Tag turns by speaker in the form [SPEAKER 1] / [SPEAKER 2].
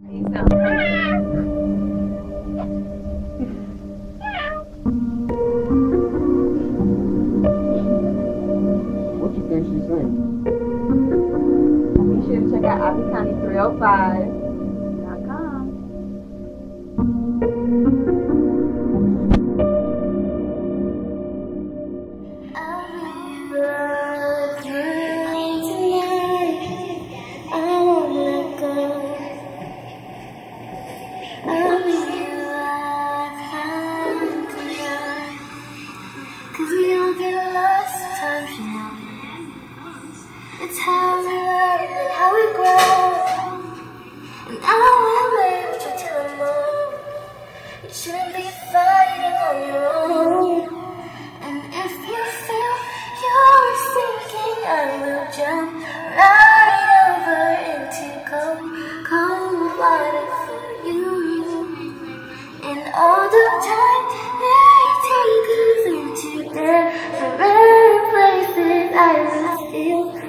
[SPEAKER 1] What you think she's saying?
[SPEAKER 2] Be sure to check out AppleCounty305.com.
[SPEAKER 3] It's how we learn and how we grow. And I will live tell them all. You shouldn't be fighting on your own. And if you feel you're sinking, I will jump right over into cold, cold water for you. And all the time you.